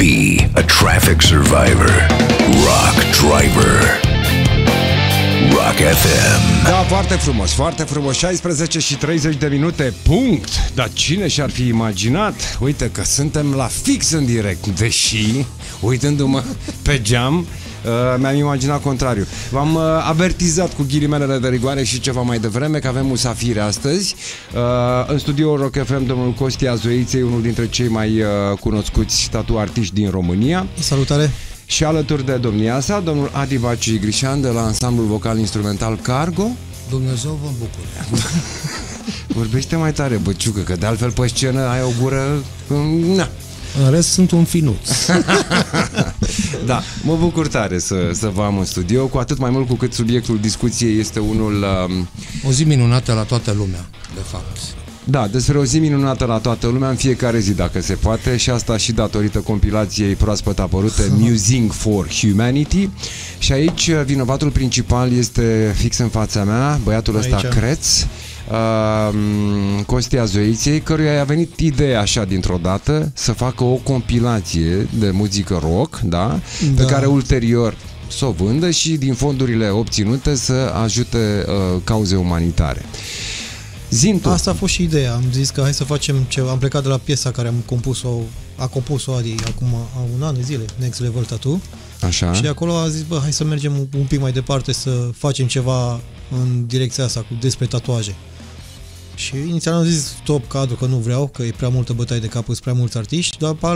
Be a traffic survivor. Rock driver. Rock FM. Da, foarte frumos, foarte frumos. 16 și 30 de minute, punct. Dar cine și-ar fi imaginat? Uite că suntem la fix în direct, deși, uitându-mă pe geam, Uh, mi-am imaginat contrariu. V-am uh, avertizat cu ghilimelele de rigoare și ceva mai devreme că avem musafiri astăzi. Uh, în studioul Rock FM, domnul Costi Azoiței, unul dintre cei mai uh, cunoscuți tatu artiști din România. Salutare! Și alături de domnia sa, domnul Adi Baci Grișan de la ansamblul vocal instrumental Cargo. Dumnezeu vă bucure. Vorbește mai tare, băciucă, că de altfel pe scenă ai o gură... Na. În rest sunt un finuț. da, mă bucur tare să, să vă am în studio, cu atât mai mult cu cât subiectul discuției este unul... Um... O zi minunată la toată lumea, de fapt. Da, despre o zi minunată la toată lumea în fiecare zi, dacă se poate, și asta și datorită compilației proaspăt apărute Musing for Humanity. Și aici uh, vinovatul principal este fix în fața mea, băiatul ăsta Aici. Creț, uh, Costia Zoiței, căruia i-a venit ideea așa dintr-o dată să facă o compilație de muzică rock, da? Da. Pe care ulterior să o vândă și din fondurile obținute să ajute uh, cauze umanitare. Zim tu. Asta a fost și ideea. Am zis că hai să facem ceva. Am plecat de la piesa care am compus-o, a compus-o Adi acum a un an de zile, Next Level Tattoo. Așa. Și de acolo a zis, bă, hai să mergem un, un pic mai departe, să facem ceva în direcția asta, cu despre tatuaje. Și inițial am zis top cadru că nu vreau, că e prea multă bătaie de cap, sunt prea mulți artiști, dar pe la,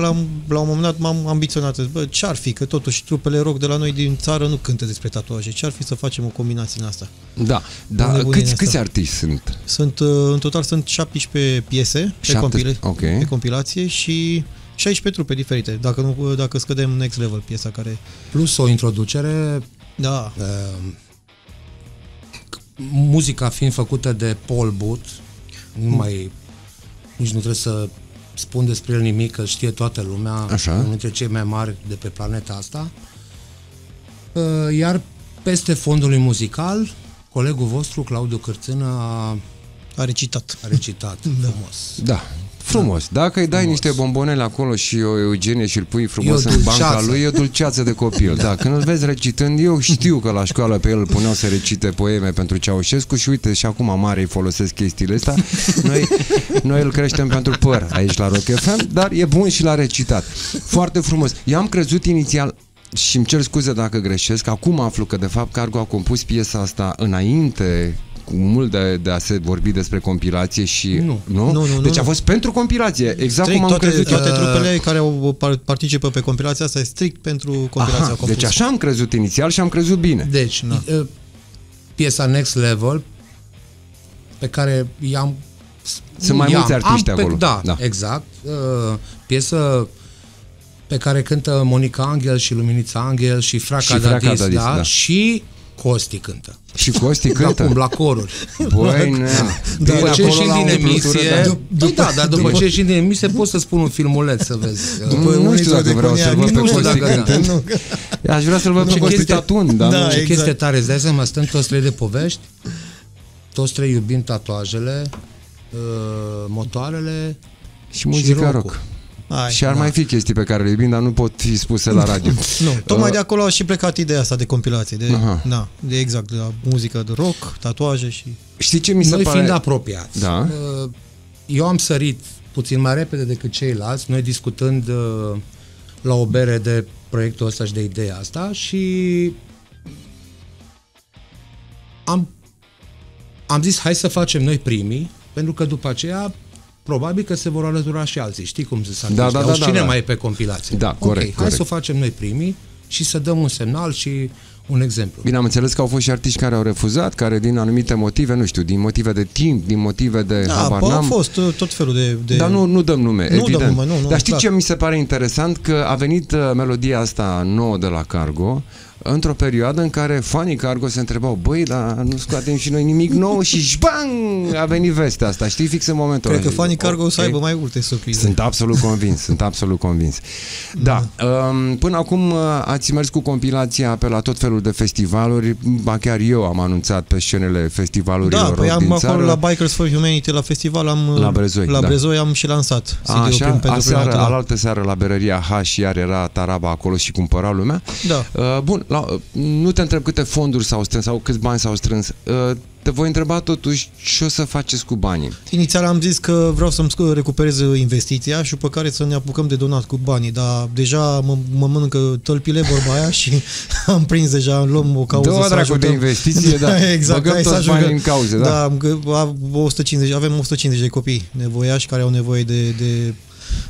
la un moment dat m-am ambiționat, zis, bă, ce-ar fi, că totuși trupele rock de la noi din țară nu cântă despre tatuaje, ce-ar fi să facem o combinație în asta? Da, da. nebunie Câți, asta. câți artiști sunt? Sunt, uh, în total sunt 17 piese pe, 17, compile, ok. pe compilație și 16 trupe diferite, dacă, nu, dacă scădem Next Level, piesa care... Plus o introducere, Da, uh, muzica fiind făcută de Paul Booth, nu mai, nici nu trebuie să spun despre el nimic, că știe toată lumea, Așa. unul dintre cei mai mari de pe planeta asta. Uh, Iar peste fondului muzical, colegul vostru, Claudiu Cârțână, a, a recitat. a recitat da. frumos. Da. Frumos. Dacă îi dai Frumos. niște bombonele acolo și o eugenie și îl pui frumos E o în banca dulceață. lui, e o dulceață de copil. Da. Când îl vezi recitând, eu știu că la școală pe el îl puneau să recite poeme pentru Ceaușescu și uite, și acum mare îi folosesc chestiile astea. Noi, noi îl creștem pentru păr aici la Rock FM, dar e bun și la recitat. Foarte frumos. Eu am crezut inițial și îmi cer scuze dacă greșesc, acum aflu că de fapt Cargo a compus piesa asta înainte cu mult de, de a se vorbi despre compilație și... Nu. nu? Nu, nu, deci nu, a nu. fost pentru compilație, exact strict, cum am toate, crezut toate eu. trupele care au, par- participă pe compilația asta e strict pentru compilația Aha, compusă. deci așa am crezut inițial și am crezut bine. Deci, Da. da. piesa Next Level, pe care i-am... Sunt mai i-am- mulți artiști am pe- acolo. Da, Da. da, exact. Uh, piesă pe care cântă Monica Angel și Luminița Angel și Fraca, Și Fraca Dadis, Dadis, da, da. și Costi cântă. Și Costi Da, cântă. cum, la coruri. Băi, ne. Da, după ce acolo ieșim la din umplutură, emisie, da. da, da, dar după ce ieșim din emisie pot să spun un filmuleț să vezi. Nu, nu știu dacă vreau să-l văd pe nu știu Costi dacă- cântând. Nu, Aș vrea să-l văd pe Ce Costi chestie- tatun, dar Da, nu. Ce exact. chestie tare, îți dai seama, stăm toți trei de povești, toți trei iubim tatuajele, uh, motoarele Și muzica rock-ul. rock. Hai, Și ar mai fi chestii pe care le iubim, dar nu pot fi spuse la radio. Nu, tocmai de acolo a și plecat ideea asta de compilație, de, Aha. da, de exact, de la muzică de rock, tatuaje și... Știi ce mi se Noi pare? fiind apropiați, Da. uh, eu am sărit puțin mai repede decât ceilalți, noi discutând uh, la o bere de proiectul ăsta și de ideea asta și am, am zis hai să facem noi primii, pentru că după aceea probabil că se vor alătura și alții. Știi cum se s-a Da, da, da, da, Cine da. mai e pe compilație? Da, corect, Ok, hai corect. să o facem noi primii și să dăm un semnal și un exemplu. Bine, am înțeles că au fost și artiști care au refuzat, care din anumite motive, nu știu, din motive de timp, din motive de Da, habar bă, au n-am, fost uh, tot felul de... de Dar nu, nu dăm nume, Nu dăm evident. nume, nu, nu, Dar știi clar. ce mi se pare interesant? Că a venit uh, melodia asta nouă de la Cargo, într-o perioadă în care fanii Cargo se întrebau, băi, dar nu scoatem și noi nimic nou și șbang, a venit vestea asta, știi, fix în momentul Cred că ăla. fanii Cargo o să Ok. aibă mai multe surprize. Sunt absolut convins, sunt absolut convins. Da, um, până acum uh, ați mers cu compilația pe la tot felul de festivaluri, ba chiar eu am anunțat pe scenele festivalurilor Da, păi rock am din acolo țară. la Bikers for Humanity la festival am La Brezoi, la da. Brezoi am și lansat CD-ul Așa, prim, pentru prima aseară, dată. da. alaltă seară la berăria H iar era Taraba acolo și cumpăra lumea. Da. Uh, bun, la, uh, nu te întreb câte fonduri s-au strâns sau câți bani s-au strâns. Uh, te voi întreba totuși ce o să faceți cu banii. Inițial am zis că vreau să-mi sc- recuperez investiția și pe care să ne apucăm de donat cu banii, dar deja mă, mă mănâncă tălpile vorba aia și am prins deja, luăm o cauză Dă-o să dracu de ajutăm. investiție, da. exact, Băgăm hai să toți ajungem. banii în cauze, da. Da, am gă- a- 150, avem 150 de copii nevoiași care au nevoie de, de,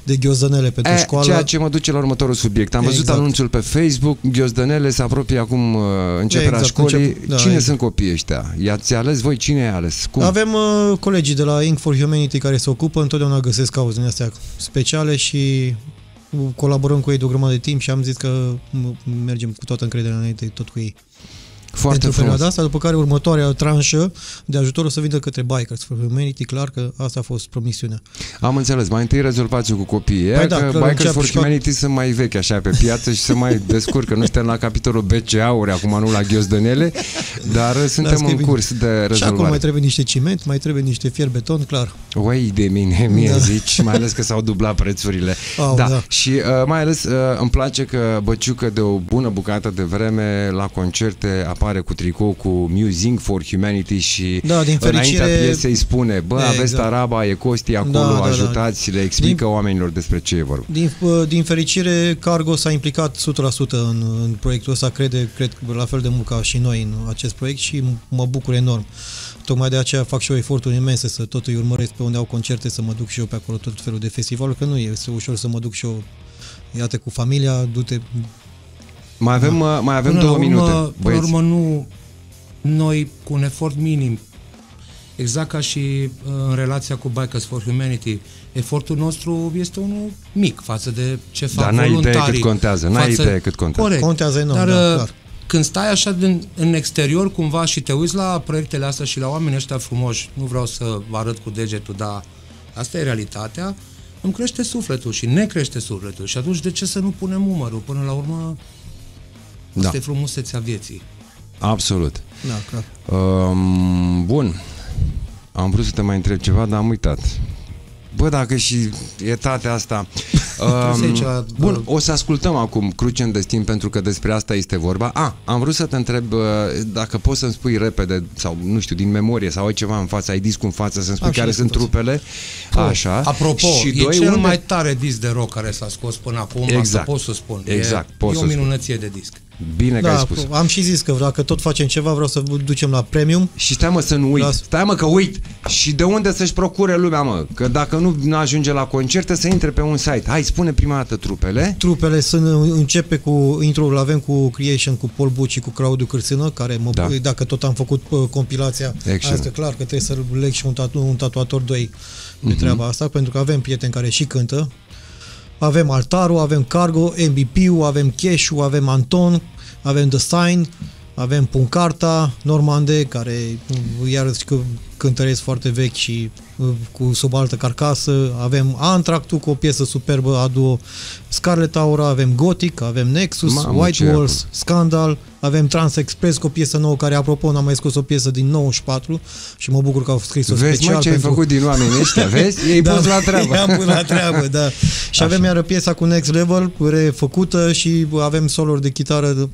de ghiozdanele pentru E, școală. ceea ce mă duce la următorul subiect. Am văzut Exact. anunțul pe Facebook, Ghiozdănele se apropie acum uh, începerea Exact, școlii. încep- da, cine exact. sunt copiii ăștia? I-ați ales voi? Cine i-a ales? Cum? Avem uh, colegii de la Ink for Humanity care se ocupă, întotdeauna găsesc cauze din astea speciale și colaborăm cu ei de o grămadă de timp și am zis că m- mergem cu toată încrederea înainte tot cu ei. Foarte pentru frumos. perioada asta, după care următoarea tranșă de ajutor o să vină către Bikers for Humanity, clar că asta a fost promisiunea. Am înțeles. Mai întâi rezolvați cu copiii. Păi Păi da, că clar, Bikers începe for școala. Humanity sunt mai vechi așa pe piață și se mai descurcă. Nu suntem la capitolul BCA-uri, acum nu la Ghiozdănele, dar suntem scrie în bine. curs de Și acum rezolvare. mai trebuie niște ciment, mai trebuie niște fier beton, clar. Oi de mine, mie Da. zici, mai ales că s-au dublat prețurile. Au, da. da. și uh, mai ales uh, îmi place că Băciucă de o bună bucată de vreme la concerte apare cu tricou cu Musing for Humanity și Da, din înaintea fericire- piesei spune, bă, Exact. aveți Taraba, e Costi acolo, Da, da, da. ajutați, le explică oamenilor despre ce e vorba. Din, uh, din fericire, Cargo s-a implicat 100% în, în proiectul ăsta, crede, cred că la fel de mult ca și noi în acest proiect și m- mă bucur enorm. Tocmai de aceea fac și eu eforturi imense să tot îi urmăresc pe unde au concerte, să mă duc și eu pe acolo tot felul de festivaluri, că nu e este ușor să mă duc și eu, iată, cu familia, du-te... Mai avem, uh, mai avem Până două la urmă, minute. Până la băieți. urmă, nu, noi cu un efort minim, exact ca și uh, în relația cu Bikers for Humanity, efortul nostru este unul mic față de ce fac Dar n-ai idee voluntarii. cât contează, n-ai față- idee cât contează. Corect. Contează enorm, Dar da, uh, clar. când stai așa din, în exterior cumva și te uiți la proiectele astea și la oamenii ăștia frumoși, nu vreau să vă arăt cu degetul, dar asta e realitatea, îmi crește sufletul și ne crește sufletul și atunci de ce să nu punem umărul? Până la urmă, Da. asta e frumusețea vieții. Absolut. Da, clar. Um, bun. Am vrut să te mai întreb ceva, dar am uitat. Bă, dacă și etatea asta... să Um, aici, bă- bun, o să ascultăm acum Cruce în Destin pentru că despre asta este vorba. A, am vrut să te întreb uh, dacă poți să-mi spui repede sau nu știu, din memorie sau ai ceva în față, ai discul în față să-mi spui Am și care discul sunt în față. trupele. Așa. Apropo, și e doi, cel unde... mai tare disc de rock care s-a scos până acum, asta Exact. pot să spun. Exact, e, pot e să o spun. minunăție de disc. Bine că ai Da, spus. am și zis că dacă tot facem ceva, vreau să ducem la premium. Și stai mă să nu uit. Las. Stai mă că uit. Și de unde să-și procure lumea mă? Că dacă nu nu ajunge la concerte să intre pe un site. Hai, spune prima dată trupele. Trupele sunt, începe cu intro îl avem cu Creation, cu Paul Buci, cu Claudiu Cârțână, care mă, Da. da. dacă tot am făcut uh, compilația, Excellent. asta clar că trebuie să leg și un, tatu- un tatuator 2 de Mhm. treaba asta, pentru că avem prieteni care și cântă. Avem Altarul, avem Cargo, MVP-ul, avem Cash-ul, avem Anton, avem The Sign, avem Puncarta, Normande, care uh, iarăși că cântăresc foarte vechi și uh, cu sub altă carcasă, avem Antractul cu o piesă superbă a duo, Scarlet Aura, avem Gothic, avem Nexus, Mamă, White ce Walls, Scandal, avem Trans Express cu o piesă nouă care, apropo, n-am mai scos o piesă din 94 și mă bucur că au scris-o Vezi special mă ce ai pentru... făcut din oamenii ăștia, vezi? Ei pus la treabă. I-am pus la treabă, da. Și avem iară piesa cu Next Level, refăcută și avem soluri de chitară de-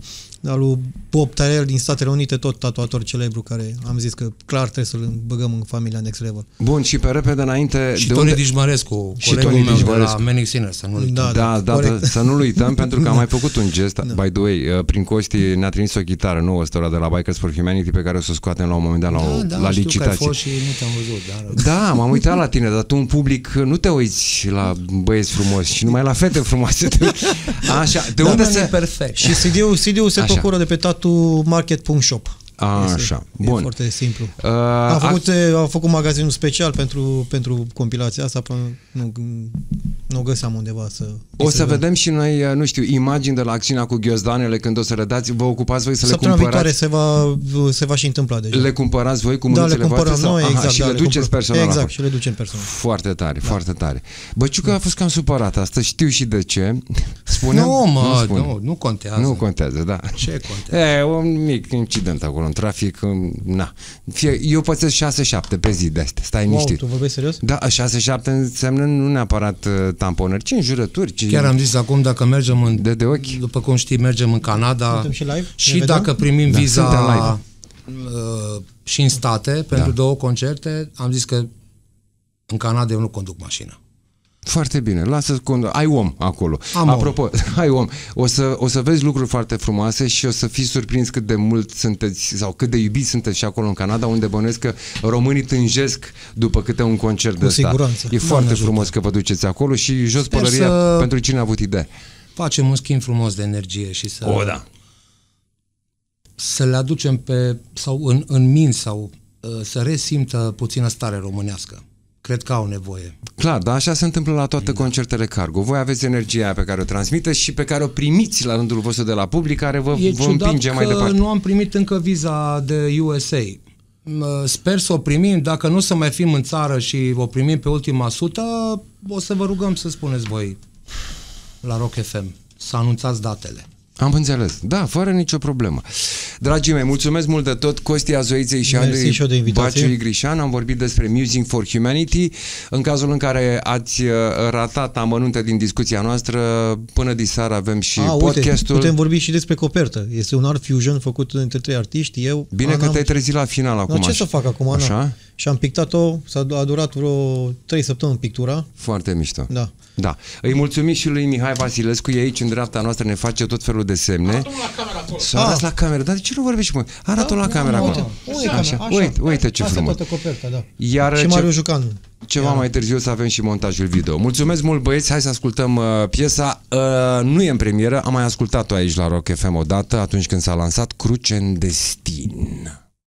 al lui Bob Tyrell din Statele Unite, tot tatuator celebru, care am zis că clar trebuie să-l băgăm în familia Next Level. Bun, și pe repede înainte... Și de Toni unde... Dijmarescu, Și colegul Toni meu de Dijmarescu. la Manic Sinner, să nu-l Da, Da, da, corect. da, să nu-l uităm pentru că am mai făcut un gest, da. by the way, uh, prin Costi ne-a trimis o chitară nouă ăsta de la Bikers for Humanity pe care o să o scoatem la un moment dat la, o, da, la știu licitație. că ai fost și nu te-am văzut, dar... Da, m-am uitat la tine, dar tu în public nu te uiți la băieți frumoși și numai la fete frumoase. Așa, de unde Da, se... perfect. Și CD-ul, CD-ul se Așa. Procură de pe tatumarket.shop. A, Este- așa, E bun. foarte simplu. Uh, Am a- făcut, am făcut magazinul special pentru, pentru compilația asta, până nu, nu o găseam undeva să... O să vedem și noi, uh, nu știu, imagini de la acțiunea cu ghiozdanele când o să le dați. Vă ocupați voi să Săptămâna le viitoare cumpărați? se va, se va și întâmpla deja. Le cumpărați voi cu da, le mânuțele cumpărăm voastre? sau- noi, Aha, exact. și da, le duceți cumpărăm. personal Exact, acolo. și le ducem personal. Foarte tare, da. foarte tare. Băciuca a fost cam supărat astăzi, știu și de ce. Spune? Nu, mă, spune. nu, nu contează. Nu contează, da. Ce contează? E, un mic incident acolo în trafic, în- na. Fie, eu pățesc 6-7 pe zi de astea, stai Wow, niștit. tu vorbești serios? Da, 6-7 înseamnă nu neapărat uh, tamponări, ci înjurături, ci Chiar am zis acum dacă mergem în... de, de ochi. După cum știi, mergem în Canada Suntem și live? Ne și vedem? dacă primim Da, viza suntem live. uh, și în state pentru Da. două concerte, am zis că în Canada eu nu conduc mașină. Foarte bine, lasă cu ai om acolo. Am om. Apropo, ai om. O să, o să vezi lucruri foarte frumoase și o să fii surprins cât de mult sunteți sau cât de iubiți sunteți și acolo în Canada, unde bănuiesc că românii tânjesc după câte un concert de ăsta. siguranță. E Doamne foarte ajută. frumos că vă duceți acolo și jos Sper pălăria să- pentru cine a avut idee. Facem un schimb frumos de energie și să, O, da. să le aducem pe, sau în, în minți sau uh, să resimtă puțină stare românească. Cred că au nevoie. Clar, dar așa se întâmplă la toate concertele Cargo. Voi aveți energia aia pe care o transmiteți și pe care o primiți la rândul vostru de la public, care vă, E vă ciudat împinge că mai departe. nu am primit încă viza de USA. Mă, Sper să o primim. Dacă nu să mai fim în țară și o primim pe ultima sută, o să vă rugăm să spuneți voi la Rock FM, să anunțați datele. Am înțeles. Da, fără nicio problemă. Dragii mei, mulțumesc mult de tot. Costi Azoiței și Mersi Andrei și eu de invitație. Baciu Igrișan. Am vorbit despre Music for Humanity. În cazul în care ați uh, ratat amănunte din discuția noastră, până diseară avem și A, uite, podcastul. putem vorbi și despre copertă. Este un art fusion făcut între trei artiști, eu, Bine Ana, că te-ai trezit la final No, acum. ce să fac acum, Ana? Așa? Și am pictat-o, s-a a durat vreo 3 săptămâni pictura. Foarte mișto. Da. Da. Îi mulțumim și lui Mihai Vasilescu, e aici în dreapta noastră, ne face tot felul de semne. S-a arătat la cameră, dar de ce nu vorbești, mă? Arată-o la camera uite, acolo. uite, Așa, camera, uite, uite ce Asta frumos. toată coperta, da. Iar și ce- Mariu Jucan. Ceva mai târziu să avem și montajul video. Mulțumesc mult băieți, hai să ascultăm uh, piesa. Uh, nu e în premieră, am mai ascultat-o aici la Rock FM odată atunci când s-a lansat Cruce în Destin.